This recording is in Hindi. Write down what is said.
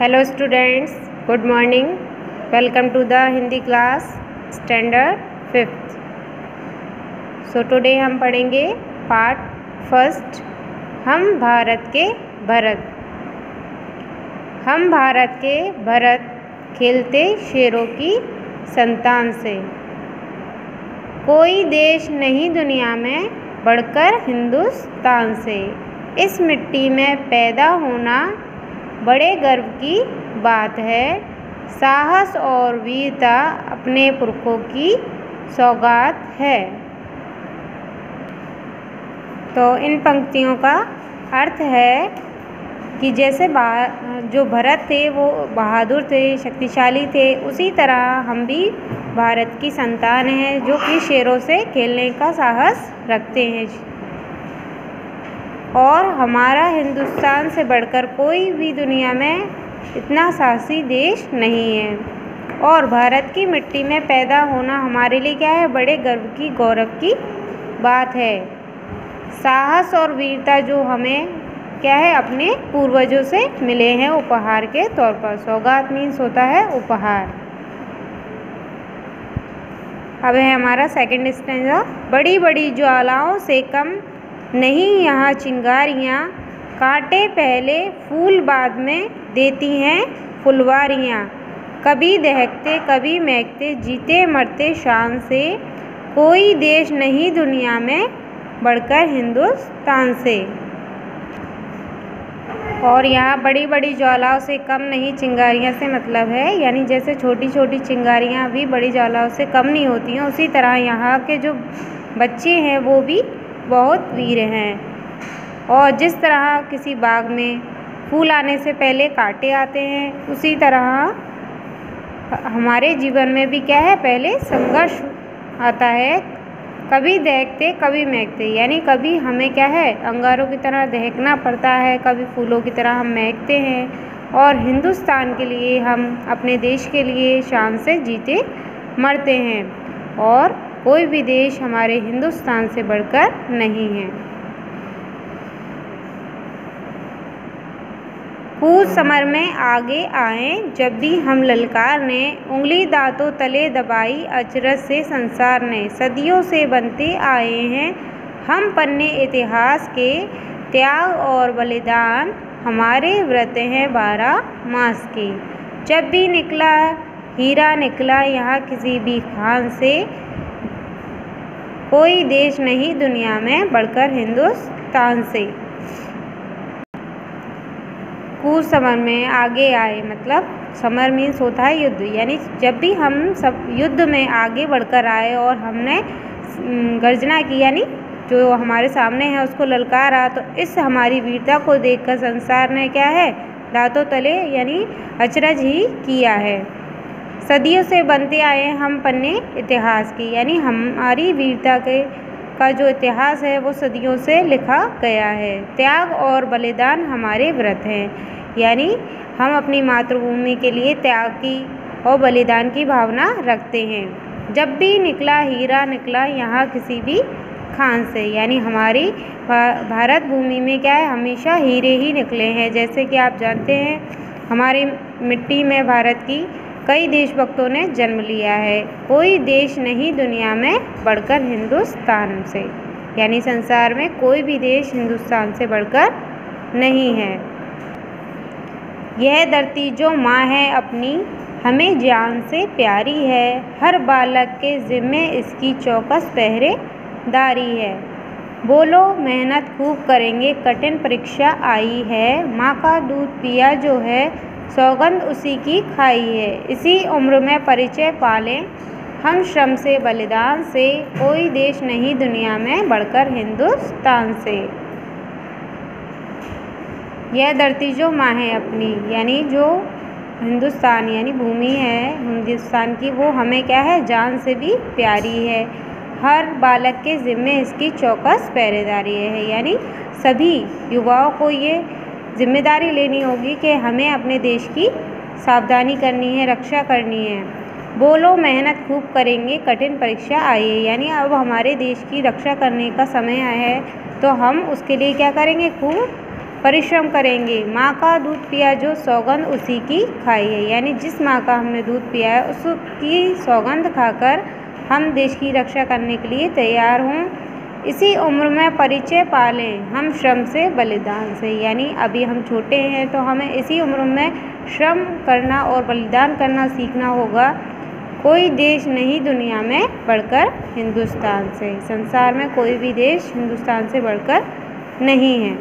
Hello students good morning welcome to the Hindi class standard fifth so today हम पढ़ेंगे पार्ट फ़र्स्ट हम भारत के भरत. हम भारत के भरत खेलते शेरों की संतान से. कोई देश नहीं दुनिया में बढ़कर हिंदुस्तान से. इस मिट्टी में पैदा होना बड़े गर्व की बात है। साहस और वीरता अपने पुरखों की सौगात है। तो इन पंक्तियों का अर्थ है कि जैसे जो भरत थे, वो बहादुर थे, शक्तिशाली थे, उसी तरह हम भी भारत की संतान हैं, जो कि शेरों से खेलने का साहस रखते हैं। और हमारा हिंदुस्तान से बढ़कर कोई भी दुनिया में इतना साहसी देश नहीं है। और भारत की मिट्टी में पैदा होना हमारे लिए क्या है? बड़े गर्व की, गौरव की बात है। साहस और वीरता जो हमें क्या है? अपने पूर्वजों से मिले हैं। उपहार के तौर पर सौगात मीन्स होता है उपहार। अब है हमारा सेकंड स्टेंजा बड़ी बड़ी ज्वालाओं से कम नहीं, यहाँ चिंगारियाँ कांटे पहले फूल बाद में देती हैं फुलवारियाँ। कभी दहकते, कभी महकते, जीते, मरते शान से कोई देश नहीं दुनिया में बढ़कर हिंदुस्तान से। और यहाँ बड़ी बड़ी ज्वालाओं से कम नहीं, चिंगारियाँ से मतलब है, यानी जैसे छोटी छोटी चिंगारियाँ भी बड़ी ज्वालाओं से कम नहीं होती हैं। उसी तरह यहाँ के जो बच्चे हैं, वो भी बहुत वीर हैं। और जिस तरह किसी बाग में फूल आने से पहले कांटे आते हैं, उसी तरह हमारे जीवन में भी क्या है, पहले संघर्ष आता है। कभी दहकते कभी महकते। यानी कभी हमें क्या है, अंगारों की तरह दहकना पड़ता है, कभी फूलों की तरह हम महकते हैं। और हिंदुस्तान के लिए हम अपने देश के लिए शान से जीते, मरते हैं। और कोई भी देश हमारे हिंदुस्तान से बढ़कर नहीं है। कूद समर में आगे आए, जब भी हम ललकार ने उंगली दांतों तले दबाई, अचरज से संसार ने सदियों से बनते आए हैं, हम पन्ने इतिहास के त्याग और बलिदान हमारे व्रत हैं बारह मास के। जब भी निकला, हीरा निकला यहाँ किसी भी खान से कोई देश नहीं दुनिया में बढ़कर हिंदुस्तान से। कूद समर में आगे आए मतलब समर मीन्स होता है युद्ध। यानी जब भी हम सब युद्ध में आगे बढ़कर आए और हमने गर्जना की, यानी जो हमारे सामने है उसको ललकारा तो इस हमारी वीरता को देखकर संसार ने क्या है, दांतों तले, यानी अचरज ही किया है। सदियों से बनते आए हम पन्ने इतिहास की, यानी हमारी वीरता के, का जो इतिहास है, वो सदियों से लिखा गया है। त्याग और बलिदान हमारे व्रत हैं। यानी हम अपनी मातृभूमि के लिए त्याग की और बलिदान की भावना रखते हैं। जब भी निकला हीरा, निकला यहाँ किसी भी खान से, यानी हमारी भारत भूमि में क्या है, हमेशा हीरे ही निकले हैं। जैसे कि आप जानते हैं, हमारी मिट्टी में भारत की कई देशभक्तों ने जन्म लिया है। कोई देश नहीं दुनिया में बढ़कर हिंदुस्तान से। यानी संसार में कोई भी देश हिंदुस्तान से बढ़कर नहीं है। यह धरती जो माँ है अपनी, हमें जान से प्यारी है। हर बालक के ज़िम्मे इसकी चौकस पहरेदारी है। बोलो, मेहनत खूब करेंगे, कठिन परीक्षा आई है। माँ का दूध पिया जो है सौगंध उसी की खाई है। इसी उम्र में परिचय पालें, हम श्रम से, बलिदान से, कोई देश नहीं दुनिया में बढ़कर हिंदुस्तान से। यह धरती जो माँ है अपनी, यानी जो हिंदुस्तान, यानी भूमि है हिंदुस्तान की, वो हमें क्या है? जान से भी प्यारी है। हर बालक के ज़िम्मे इसकी चौकस पहरेदारी है। यानी सभी युवाओं को ये ज़िम्मेदारी लेनी होगी कि हमें अपने देश की सावधानी करनी है, रक्षा करनी है। बोलो मेहनत खूब करेंगे, कठिन परीक्षा आई है यानी अब हमारे देश की रक्षा करने का समय आया है तो हम उसके लिए क्या करेंगे? खूब परिश्रम करेंगे। माँ का दूध पिया जो सौगंध उसी की खाई है। यानी जिस माँ का हमने दूध पिया है, उसकी सौगंध खाकर हम देश की रक्षा करने के लिए तैयार हों। इसी उम्र में परिचय पा लें। हम श्रम से बलिदान से, यानी अभी हम छोटे हैं तो हमें इसी उम्र में श्रम करना और बलिदान करना सीखना होगा। कोई देश नहीं दुनिया में बढ़कर हिंदुस्तान से। संसार में कोई भी देश हिंदुस्तान से बढ़कर नहीं है।